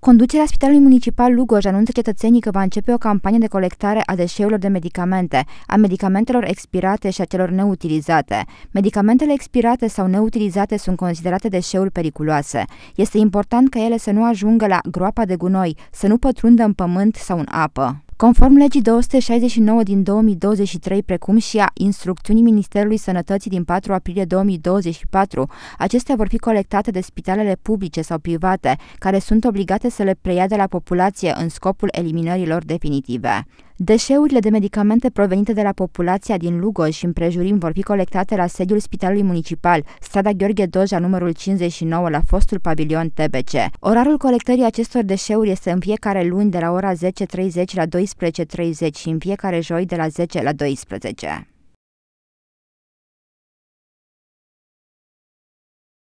Conducerea Spitalului Municipal Lugoj anunță cetățenii că va începe o campanie de colectare a deșeurilor de medicamente, a medicamentelor expirate și a celor neutilizate. Medicamentele expirate sau neutilizate sunt considerate deșeuri periculoase. Este important ca ele să nu ajungă la groapa de gunoi, să nu pătrundă în pământ sau în apă. Conform legii 269 din 2023, precum și a instrucțiunii Ministerului Sănătății din 4 aprilie 2024, acestea vor fi colectate de spitalele publice sau private, care sunt obligate să le preia de la populație în scopul eliminării lor definitive. Deșeurile de medicamente provenite de la populația din Lugoj și împrejurim vor fi colectate la sediul Spitalului Municipal, strada Gheorghe Doja, numărul 59, la fostul pavilion TBC. Orarul colectării acestor deșeuri este în fiecare luni de la ora 10.30 la 12.30 și în fiecare joi de la 10 la 12.